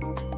Bye.